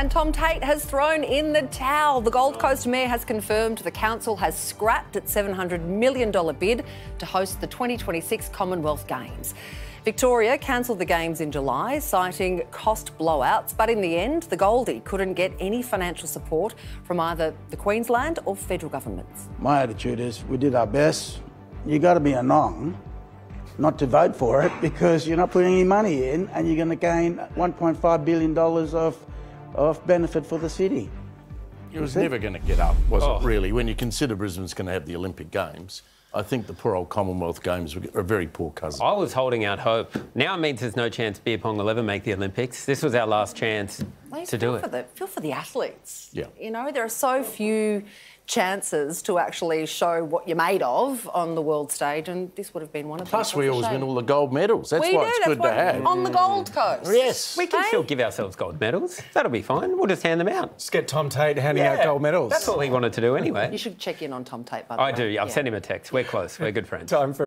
And Tom Tate has thrown in the towel. The Gold Coast Mayor has confirmed the council has scrapped its $700 million bid to host the 2026 Commonwealth Games. Victoria cancelled the Games in July, citing cost blowouts, but in the end, the Goldie couldn't get any financial support from either the Queensland or federal governments. My attitude is we did our best. You got to be a nong not to vote for it because you're not putting any money in and you're going to gain $1.5 billion of, of benefit for the city. It was never going to get up, was oh. it, really? When you consider Brisbane's going to have the Olympic Games, I think the poor old Commonwealth Games are a very poor cousin. I was holding out hope. Now it means there's no chance beer pong will ever make the Olympics. This was our last chance to do it. For The, feel for the athletes. Yeah. You know, there are so few chances to actually show what you're made of on the world stage, and this would have been one of them. Plus, we always win all the gold medals. That's we why do, it's good to have. On the Gold mm. Coast. Yes. We can hey? still give ourselves gold medals. That'll be fine. We'll just hand them out. Let's get Tom Tate handing yeah, out gold medals. That's all he wanted to do anyway. You should check in on Tom Tate, by the I way. I do. I've yeah. sent him a text. We're close. We're good friends. Time for...